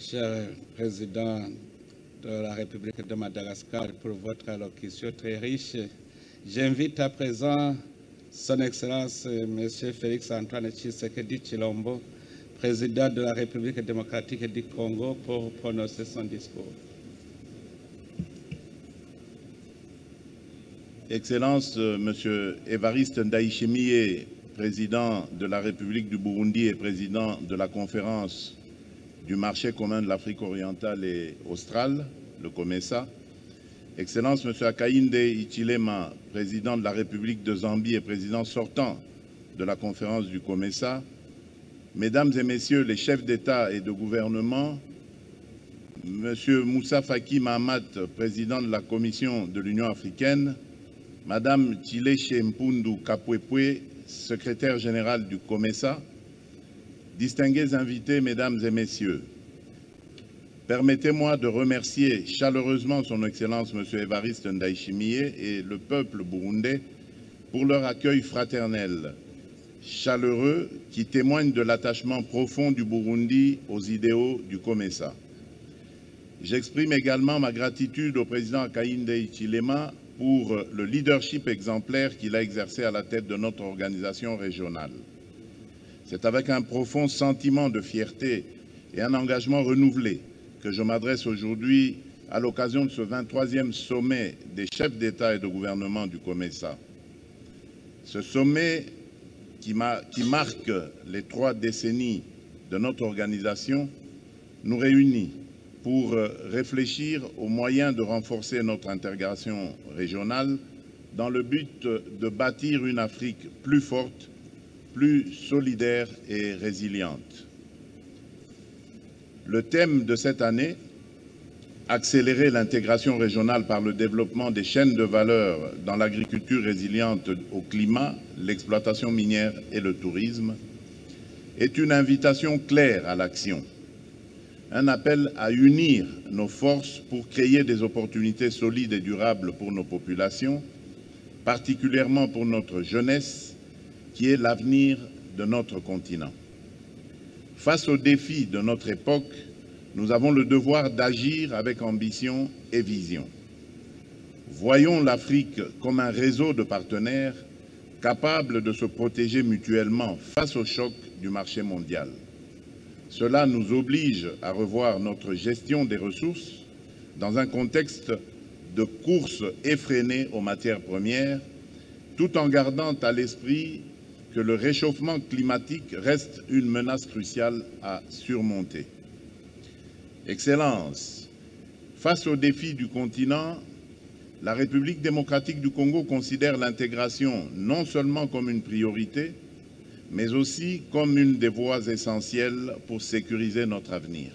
cher président de la République de Madagascar, pour votre allocution très riche. J'invite à présent Son Excellence M. Félix Antoine Tshisekedi Chilombo, président de la République démocratique du Congo, pour prononcer son discours. Excellence, euh, Monsieur Évariste Ndaïchimiye, président de la République du Burundi et président de la conférence du marché commun de l'Afrique orientale et australe, le COMESA, Excellence Monsieur Akainde Ichilema, président de la République de Zambie et président sortant de la conférence du COMESA, Mesdames et Messieurs les chefs d'État et de gouvernement, Monsieur Moussa Faki Mahamat, président de la Commission de l'Union africaine, Madame Chileche Mpundu Kapwepwe, secrétaire général du COMESA, distingués invités, Mesdames et Messieurs, permettez-moi de remercier chaleureusement Son Excellence M. Évariste Ndaïchimiye et le peuple burundais pour leur accueil fraternel, chaleureux, qui témoigne de l'attachement profond du Burundi aux idéaux du COMESA. J'exprime également ma gratitude au président Akainde Ichilema pour le leadership exemplaire qu'il a exercé à la tête de notre organisation régionale. C'est avec un profond sentiment de fierté et un engagement renouvelé que je m'adresse aujourd'hui à l'occasion de ce 23e sommet des chefs d'État et de gouvernement du COMESA. Ce sommet qui, marque les trois décennies de notre organisation nous réunit pour euh, réfléchir aux moyens de renforcer notre intégration régionale dans le but de bâtir une Afrique plus forte, plus solidaire et résiliente. Le thème de cette année, accélérer l'intégration régionale par le développement des chaînes de valeur dans l'agriculture résiliente au climat, l'exploitation minière et le tourisme, est une invitation claire à l'action un appel à unir nos forces pour créer des opportunités solides et durables pour nos populations, particulièrement pour notre jeunesse, qui est l'avenir de notre continent. Face aux défis de notre époque, nous avons le devoir d'agir avec ambition et vision. Voyons l'Afrique comme un réseau de partenaires capables de se protéger mutuellement face aux chocs du marché mondial. Cela nous oblige à revoir notre gestion des ressources dans un contexte de course effrénée aux matières premières, tout en gardant à l'esprit que le réchauffement climatique reste une menace cruciale à surmonter. Excellence, face aux défis du continent, la République démocratique du Congo considère l'intégration non seulement comme une priorité, mais aussi comme une des voies essentielles pour sécuriser notre avenir.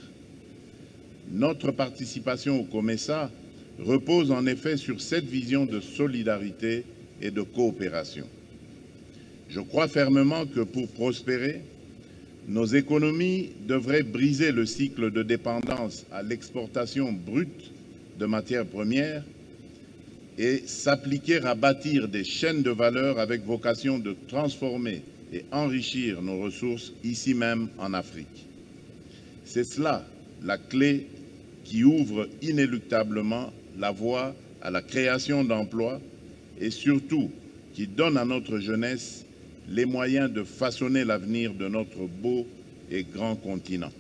Notre participation au COMESA repose en effet sur cette vision de solidarité et de coopération. Je crois fermement que pour prospérer, nos économies devraient briser le cycle de dépendance à l'exportation brute de matières premières et s'appliquer à bâtir des chaînes de valeur avec vocation de transformer et enrichir nos ressources ici même en Afrique. C'est cela la clé qui ouvre inéluctablement la voie à la création d'emplois et surtout qui donne à notre jeunesse les moyens de façonner l'avenir de notre beau et grand continent.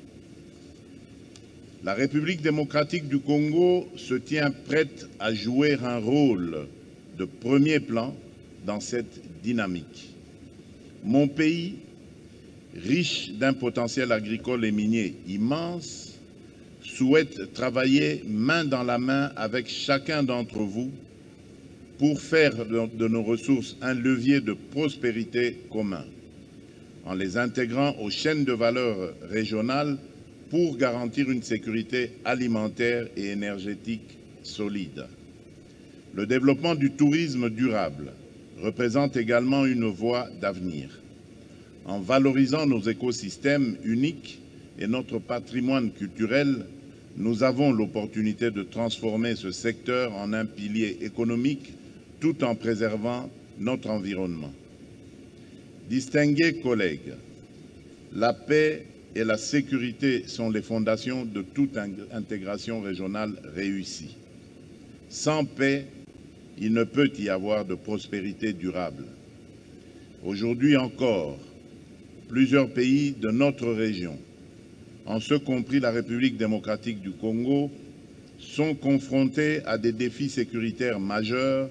La République démocratique du Congo se tient prête à jouer un rôle de premier plan dans cette dynamique. Mon pays, riche d'un potentiel agricole et minier immense, souhaite travailler main dans la main avec chacun d'entre vous pour faire de nos ressources un levier de prospérité commun, en les intégrant aux chaînes de valeur régionales pour garantir une sécurité alimentaire et énergétique solide. Le développement du tourisme durable, représente également une voie d'avenir. En valorisant nos écosystèmes uniques et notre patrimoine culturel, nous avons l'opportunité de transformer ce secteur en un pilier économique tout en préservant notre environnement. Distingués collègues, la paix et la sécurité sont les fondations de toute intégration régionale réussie. Sans paix, il ne peut y avoir de prospérité durable. Aujourd'hui encore, plusieurs pays de notre région, en ce compris la République démocratique du Congo, sont confrontés à des défis sécuritaires majeurs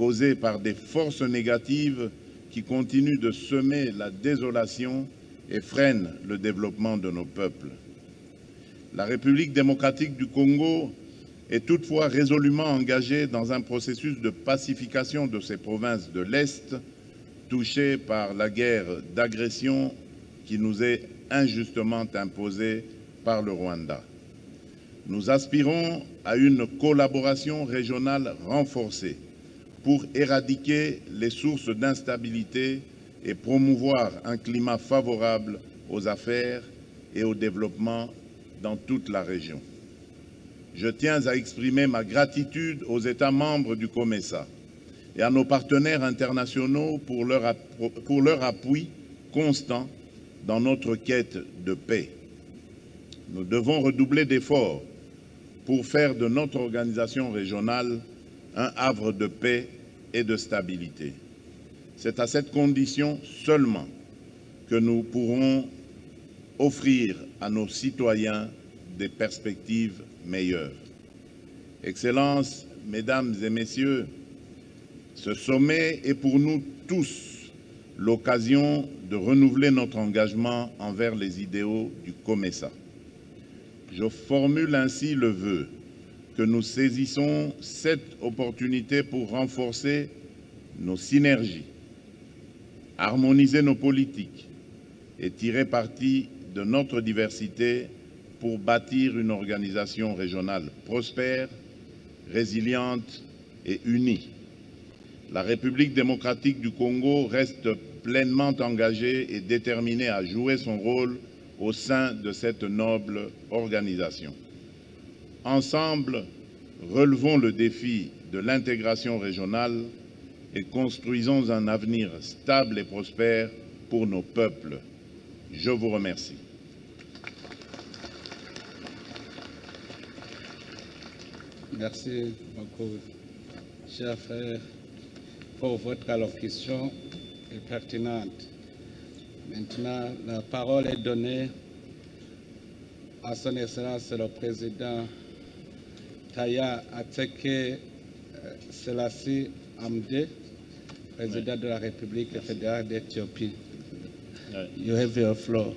causés par des forces négatives qui continuent de semer la désolation et freinent le développement de nos peuples. La République démocratique du Congo est toutefois résolument engagée dans un processus de pacification de ces provinces de l'Est touchées par la guerre d'agression qui nous est injustement imposée par le Rwanda. Nous aspirons à une collaboration régionale renforcée pour éradiquer les sources d'instabilité et promouvoir un climat favorable aux affaires et au développement dans toute la région. Je tiens à exprimer ma gratitude aux États membres du COMESA et à nos partenaires internationaux pour leur, pour leur appui constant dans notre quête de paix. Nous devons redoubler d'efforts pour faire de notre organisation régionale un havre de paix et de stabilité. C'est à cette condition seulement que nous pourrons offrir à nos citoyens des perspectives meilleures. Excellences, Mesdames et Messieurs, ce sommet est pour nous tous l'occasion de renouveler notre engagement envers les idéaux du COMESA. Je formule ainsi le vœu que nous saisissons cette opportunité pour renforcer nos synergies, harmoniser nos politiques et tirer parti de notre diversité pour bâtir une organisation régionale prospère, résiliente et unie. La République démocratique du Congo reste pleinement engagée et déterminée à jouer son rôle au sein de cette noble organisation. Ensemble, relevons le défi de l'intégration régionale et construisons un avenir stable et prospère pour nos peuples. Je vous remercie. Merci beaucoup, chers frères, pour votre allocution pertinente. Maintenant, la parole est donnée à son Excellence le Président Taya Ateke euh, Selassie Amde, Président de la République fédérale d'Éthiopie. You have your floor.